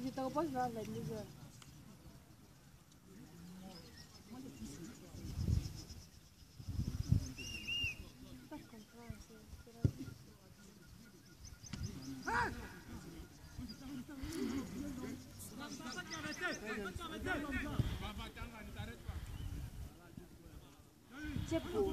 где-то обожала, не знаю. Тепло.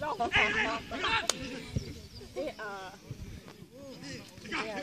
they are. They are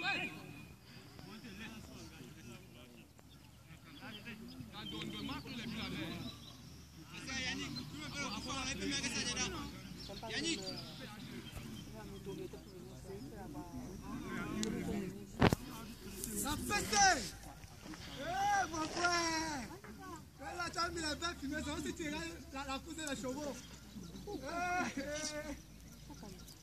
Hey! Hé, Eh, mon frère tu as la belle se la, la chevaux.